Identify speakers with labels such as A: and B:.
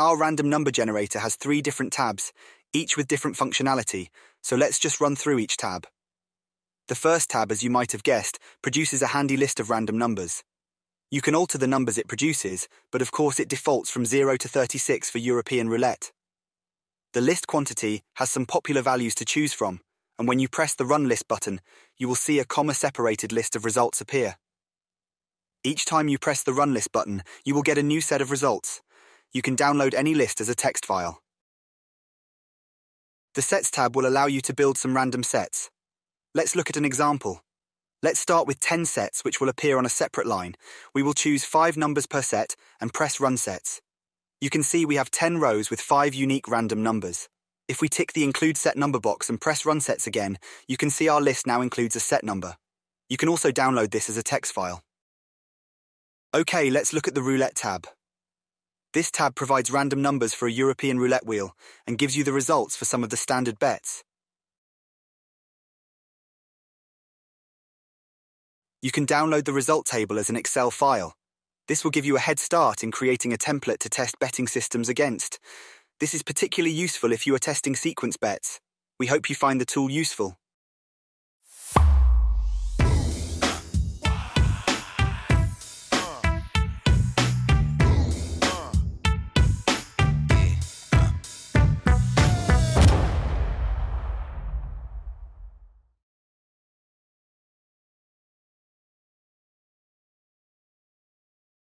A: Our random number generator has three different tabs, each with different functionality, so let's just run through each tab. The first tab, as you might have guessed, produces a handy list of random numbers. You can alter the numbers it produces, but of course it defaults from 0 to 36 for European roulette. The list quantity has some popular values to choose from, and when you press the Run List button, you will see a comma-separated list of results appear. Each time you press the Run List button, you will get a new set of results. You can download any list as a text file. The Sets tab will allow you to build some random sets. Let's look at an example. Let's start with 10 sets which will appear on a separate line. We will choose 5 numbers per set and press Run Sets. You can see we have 10 rows with 5 unique random numbers. If we tick the Include Set Number box and press Run Sets again, you can see our list now includes a set number. You can also download this as a text file. OK, let's look at the Roulette tab. This tab provides random numbers for a European roulette wheel and gives you the results for some of the standard bets. You can download the result table as an Excel file. This will give you a head start in creating a template to test betting systems against. This is particularly useful if you are testing sequence bets. We hope you find the tool useful.